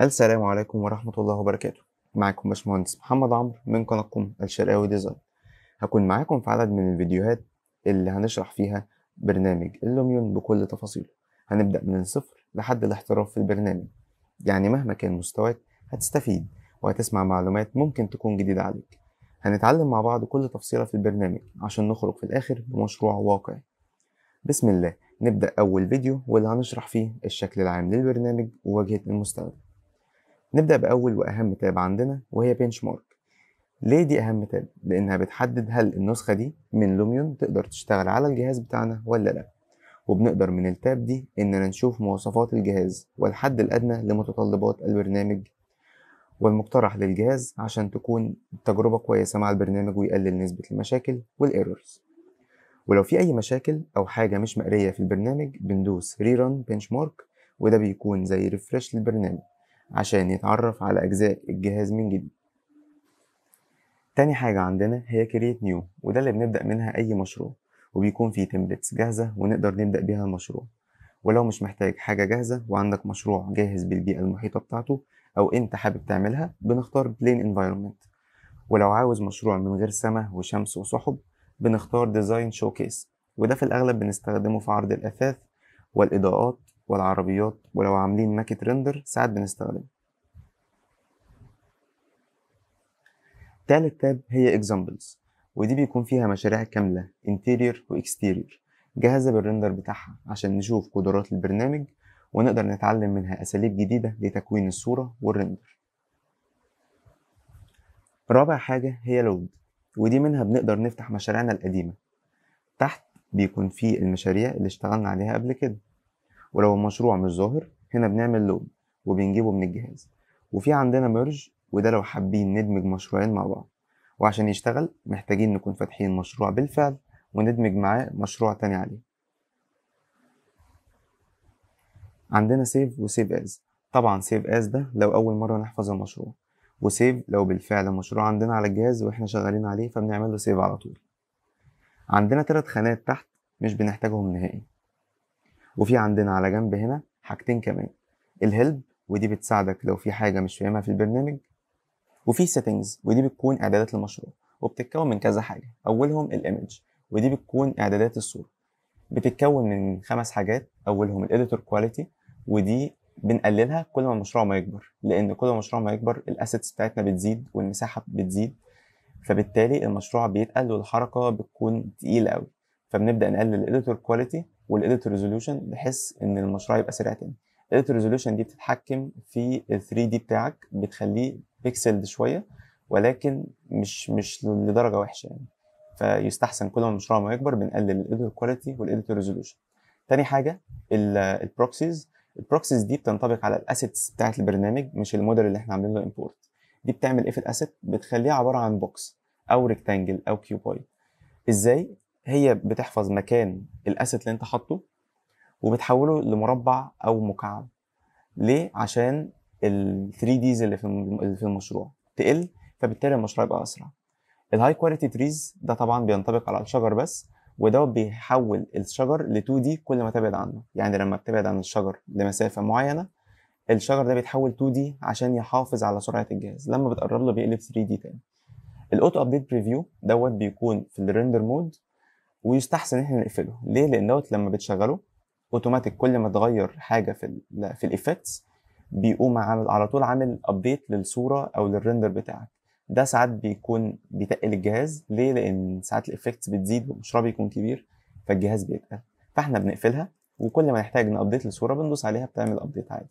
السلام عليكم ورحمة الله وبركاته. معكم باشمهندس محمد عمرو من قناتكم الشرقاوي Design. هكون معاكم في عدد من الفيديوهات اللي هنشرح فيها برنامج ال Lumion بكل تفاصيله. هنبدأ من الصفر لحد الاحتراف في البرنامج. يعني مهما كان مستواك هتستفيد وهتسمع معلومات ممكن تكون جديدة عليك. هنتعلم مع بعض كل تفصيلة في البرنامج عشان نخرج في الآخر بمشروع واقعي. بسم الله نبدأ أول فيديو واللي هنشرح فيه الشكل العام للبرنامج وواجهة المستخدم نبدأ بأول وأهم تاب عندنا وهي بنش مارك ليه دي أهم تاب؟ لأنها بتحدد هل النسخة دي من لوميون تقدر تشتغل على الجهاز بتاعنا ولا لأ. وبنقدر من التاب دي إننا نشوف مواصفات الجهاز والحد الأدنى لمتطلبات البرنامج والمقترح للجهاز عشان تكون تجربة كويسة مع البرنامج ويقلل نسبة المشاكل والإيرورز ولو في أي مشاكل أو حاجة مش مقرية في البرنامج بندوس rerun benchmark وده بيكون زي refresh للبرنامج. عشان يتعرف على أجزاء الجهاز من جديد. تاني حاجة عندنا هي create new وده اللي بنبدأ منها أي مشروع وبيكون فيه templates جاهزة ونقدر نبدأ بيها المشروع. ولو مش محتاج حاجة جاهزة وعندك مشروع جاهز بالبيئة المحيطة بتاعته أو أنت حابب تعملها بنختار plain environment ولو عاوز مشروع من غير سماء وشمس وسحب بنختار design showcase وده في الأغلب بنستخدمه في عرض الأثاث والإضاءات والعربيات ولو عاملين ماكت render ساعات بنستخدمه. تالت tab هي examples ودي بيكون فيها مشاريع كاملة interior و exterior. جاهزة بال render بتاعها عشان نشوف قدرات البرنامج ونقدر نتعلم منها أساليب جديدة لتكوين الصورة وال render رابع حاجة هي load ودي منها بنقدر نفتح مشاريعنا القديمة. تحت بيكون فيه المشاريع اللي اشتغلنا عليها قبل كده. ولو المشروع مش ظاهر هنا بنعمل load وبنجيبه من الجهاز. وفي عندنا merge وده لو حابين ندمج مشروعين مع بعض. وعشان يشتغل محتاجين نكون فاتحين مشروع بالفعل وندمج معاه مشروع تاني عليه. عندنا save و save as طبعا save as ده لو أول مرة نحفظ المشروع. و save لو بالفعل المشروع عندنا على الجهاز وإحنا شغالين عليه فبنعمل له save على طول. عندنا تلات خانات تحت مش بنحتاجهم نهائي. وفي عندنا على جنب هنا حاجتين كمان. ال help ودي بتساعدك لو في حاجة مش فاهمها في البرنامج. وفي settings ودي بتكون إعدادات المشروع وبتتكون من كذا حاجة. أولهم ال image ودي بتكون إعدادات الصورة. بتتكون من خمس حاجات. أولهم ال editor quality ودي بنقللها كل ما المشروع ما يكبر. لأن كل ما المشروع ما يكبر ال assets بتاعتنا بتزيد والمساحة بتزيد. فبالتالي المشروع بيتقل والحركة بتكون تقيلة قوي فبنبدأ نقلل ال editor quality وال editor resolution بحيث إن المشروع يبقى سريع تاني. ال editor resolution دي بتتحكم في ال 3D بتاعك بتخليه pixeled شوية ولكن مش مش لدرجة وحشة يعني. فيستحسن كل ما المشروع ما يكبر بنقلل ال editor quality وال editor resolution تاني حاجة ال proxies ال proxies دي بتنطبق على ال assets بتاعت البرنامج مش الموديل اللي إحنا عاملين له import دي بتعمل إيه في ال asset بتخليها عبارة عن box أو rectangle أو cuboid إزاي؟ هي بتحفظ مكان ال asset اللي أنت حاطه وبتحوله لمربع أو مكعب. ليه؟ عشان ال 3Ds اللي في المشروع تقل فبالتالي المشروع يبقى أسرع. ال high quality trees ده طبعا بينطبق على الشجر بس وده بيحول الشجر ل 2D كل ما تبعد عنه. يعني لما بتبعد عن الشجر لمسافة معينة الشجر ده بيتحول 2D عشان يحافظ على سرعة الجهاز. لما بتقرب له بيقلب 3D تاني. ال auto update preview دوت بيكون في ال render mode ويستحسن إن إحنا نقفله. ليه؟ لأن دوت لما بتشغله اوتوماتيك كل ما تغير حاجة في ال في ال effects بيقوم عامل على طول عامل update للصورة أو لل render بتاعك. ده ساعات بيكون بيتقل الجهاز. ليه؟ لأن ساعات ال effects بتزيد والمشروع بيكون كبير فالجهاز بيتقل. فإحنا بنقفلها وكل ما نحتاج ن update للصوره بندوس عليها بتعمل update عادي.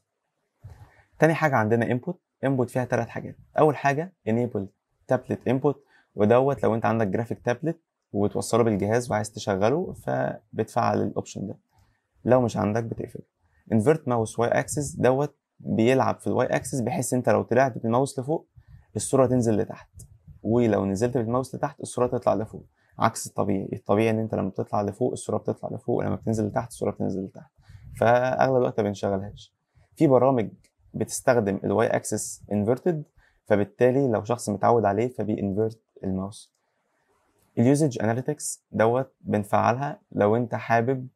تاني حاجة عندنا input input فيها ثلاث حاجات. أول حاجة enable tablet input. ودوت لو أنت عندك graphic tablet وتوصله بالجهاز وعايز تشغله فبتفعل ال option ده. لو مش عندك بتقفله invert mouse Y axis دوت بيلعب في ال Y axis بحيث انت لو طلعت بالماوس لفوق الصورة تنزل لتحت. ولو نزلت بالماوس لتحت الصورة تطلع لفوق. عكس الطبيعي. الطبيعي ان انت لما بتطلع لفوق الصورة بتطلع لفوق. ولما بتنزل لتحت الصورة بتنزل لتحت. فأغلب الوقت ما بنشغلهاش. في برامج بتستخدم ال Y axis inverted فبالتالي لو شخص متعود عليه فبي invert ال mouse. ال usage analytics دوت بنفعلها لو انت حابب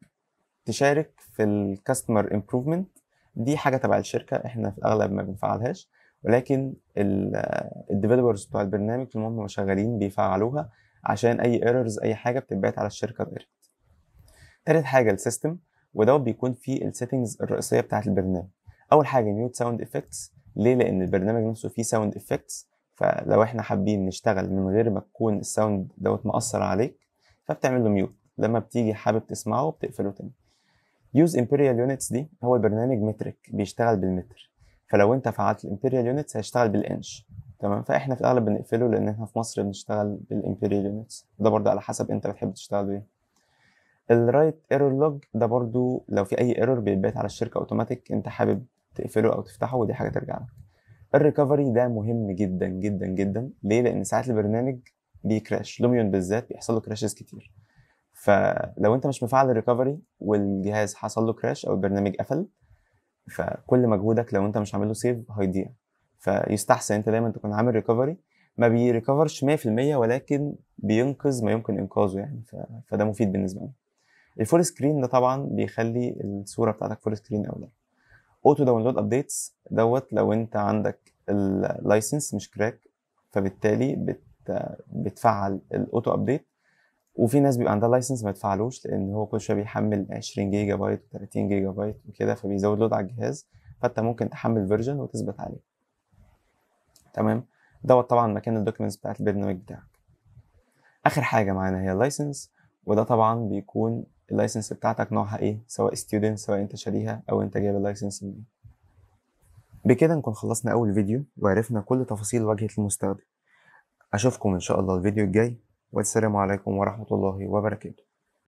تشارك في ال customer improvement دي حاجة تبع الشركة إحنا في الأغلب ما بنفعلهاش. ولكن ال developers بتوع البرنامج اللي هم شغالين بيفعلوها عشان أي errors أي حاجة بتتبعت على الشركة direct تالت حاجة ال system وده بيكون فيه ال settings الرئيسية بتاعة البرنامج. أول حاجة mute sound effects ليه؟ لأن البرنامج نفسه فيه sound effects فلو إحنا حابين نشتغل من غير ما تكون ال sound دوت مأثر عليك فبتعمل له mute لما بتيجي حابب تسمعه بتقفله تاني. use imperial units دي هو البرنامج metric بيشتغل بالمتر. فلو انت فعلت ال imperial units هيشتغل بالإنش. تمام؟ فإحنا في الأغلب بنقفله لأن إحنا في مصر بنشتغل بال imperial units ده برضه على حسب أنت بتحب تشتغل بإيه. ال write error log ده برضو لو في أي error بيتبعت على الشركة اوتوماتيك أنت حابب تقفله أو تفتحه ودي حاجة ترجع لك. ال recovery ده مهم جدا جدا جدا. ليه؟ لأن ساعات البرنامج بي crash Lumion بالذات بيحصل له crashes كتير. فلو أنت مش مفعل ال recovery والجهاز حصل له crash أو البرنامج قفل فكل مجهودك لو أنت مش عامل له save هيضيع. فيستحسن أنت دايما تكون عامل recovery ما بي recover ش 100% ولكن بينقذ ما يمكن إنقاذه يعني. ف... فده مفيد بالنسبة لنا ال full screen ده طبعا بيخلي الصورة بتاعتك full screen أو لا auto download updates دوت لو انت عندك ال license مش crack فبالتالي بت... بتفعل ال auto update وفي ناس بيبقى عندها license ما يدفعلوش لأن هو كل شوية بيحمل 20 جيجا بايت و30 جيجا بايت وكده فبيزود load على الجهاز فأنت ممكن تحمل version وتثبت عليه. تمام؟ دوت طبعا مكان ال documents بتاعت البرنامج بتاعك. آخر حاجة معانا هي ال license وده طبعا بيكون ال license بتاعتك نوعها إيه؟ سواء student سواء أنت شاريها أو أنت جايب ال license منين. بكده نكون خلصنا أول فيديو وعرفنا كل تفاصيل واجهة المستخدم. أشوفكم إن شاء الله الفيديو الجاي. والسلام عليكم ورحمة الله وبركاته.